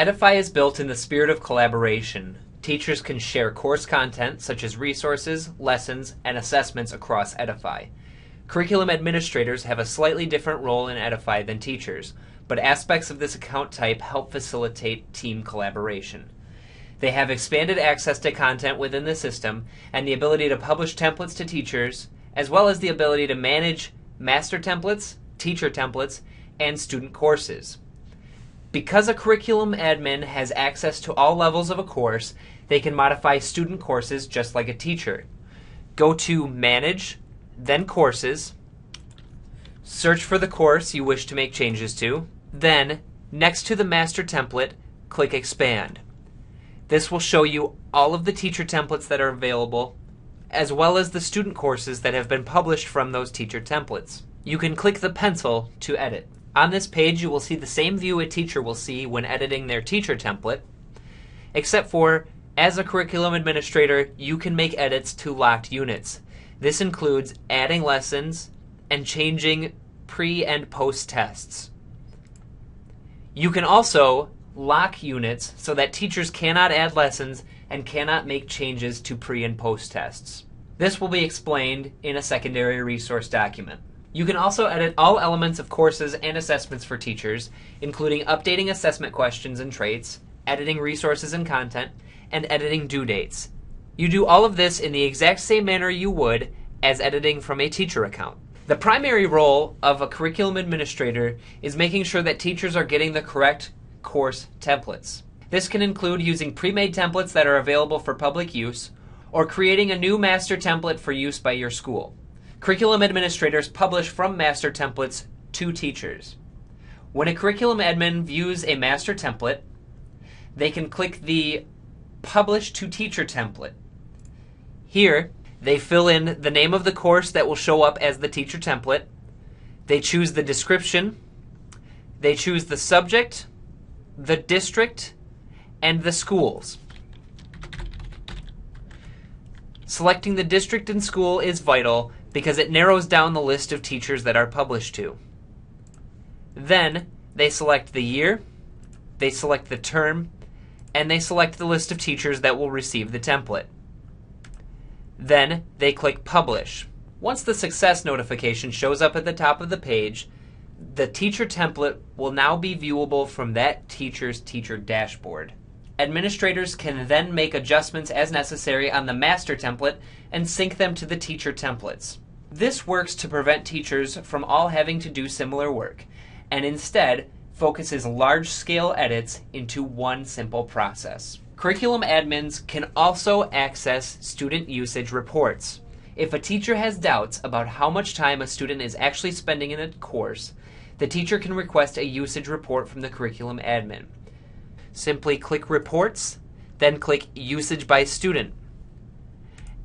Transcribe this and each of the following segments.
Edify is built in the spirit of collaboration. Teachers can share course content such as resources, lessons, and assessments across Edify. Curriculum administrators have a slightly different role in Edify than teachers, but aspects of this account type help facilitate team collaboration. They have expanded access to content within the system and the ability to publish templates to teachers, as well as the ability to manage master templates, teacher templates, and student courses. Because a curriculum admin has access to all levels of a course, they can modify student courses just like a teacher. Go to Manage, then Courses, search for the course you wish to make changes to, then, next to the master template, click Expand. This will show you all of the teacher templates that are available, as well as the student courses that have been published from those teacher templates. You can click the pencil to edit. On this page, you will see the same view a teacher will see when editing their teacher template, except for, as a curriculum administrator, you can make edits to locked units. This includes adding lessons and changing pre and post tests. You can also lock units so that teachers cannot add lessons and cannot make changes to pre and post tests. This will be explained in a secondary resource document. You can also edit all elements of courses and assessments for teachers, including updating assessment questions and traits, editing resources and content, and editing due dates. You do all of this in the exact same manner you would as editing from a teacher account. The primary role of a curriculum administrator is making sure that teachers are getting the correct course templates. This can include using pre made templates that are available for public use or creating a new master template for use by your school. Curriculum administrators publish from master templates to teachers. When a curriculum admin views a master template, they can click the Publish to Teacher template. Here, they fill in the name of the course that will show up as the teacher template. They choose the description. They choose the subject, the district, and the schools. Selecting the district and school is vital because it narrows down the list of teachers that are published to. Then they select the year, they select the term, and they select the list of teachers that will receive the template. Then they click Publish. Once the success notification shows up at the top of the page, the teacher template will now be viewable from that teacher's teacher dashboard. Administrators can then make adjustments as necessary on the master template and sync them to the teacher templates. This works to prevent teachers from all having to do similar work, and instead focuses large scale edits into one simple process. Curriculum admins can also access student usage reports. If a teacher has doubts about how much time a student is actually spending in a course, the teacher can request a usage report from the curriculum admin. Simply click Reports, then click Usage by Student.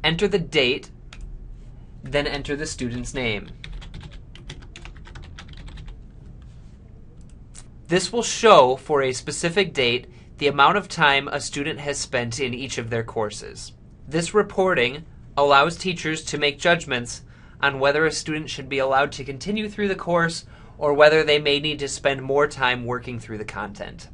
Enter the date, then enter the student's name. This will show for a specific date the amount of time a student has spent in each of their courses. This reporting allows teachers to make judgments on whether a student should be allowed to continue through the course or whether they may need to spend more time working through the content.